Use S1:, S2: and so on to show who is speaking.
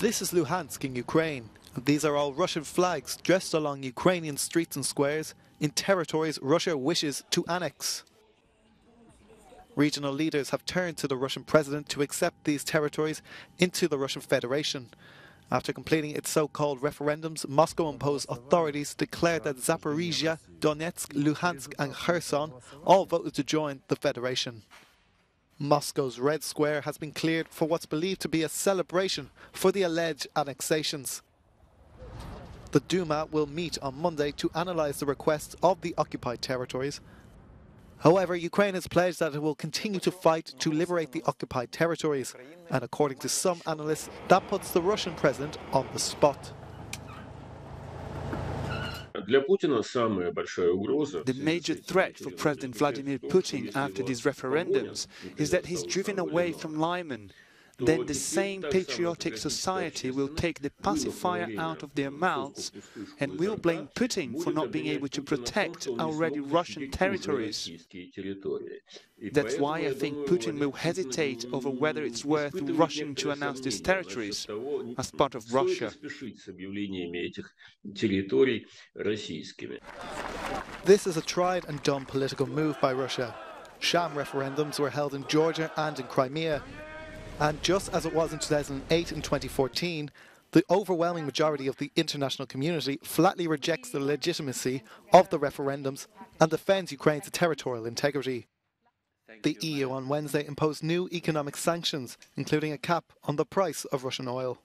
S1: This is Luhansk in Ukraine. These are all Russian flags dressed along Ukrainian streets and squares in territories Russia wishes to annex. Regional leaders have turned to the Russian president to accept these territories into the Russian Federation. After completing its so-called referendums, Moscow imposed authorities declared that Zaporizhia, Donetsk, Luhansk and Kherson all voted to join the Federation. Moscow's Red Square has been cleared for what's believed to be a celebration for the alleged annexations. The Duma will meet on Monday to analyse the requests of the occupied territories. However, Ukraine has pledged that it will continue to fight to liberate the occupied territories, and according to some analysts, that puts the Russian president on the spot.
S2: The major threat for President Vladimir Putin after these referendums is that he's driven away from Lyman then the same patriotic society will take the pacifier out of their mouths and will blame Putin for not being able to protect already Russian territories. That's why I think Putin will hesitate over whether it's worth rushing to announce these territories as part of Russia.
S1: This is a tried and done political move by Russia. Sham referendums were held in Georgia and in Crimea, and just as it was in 2008 and 2014, the overwhelming majority of the international community flatly rejects the legitimacy of the referendums and defends Ukraine's territorial integrity. The EU on Wednesday imposed new economic sanctions, including a cap on the price of Russian oil.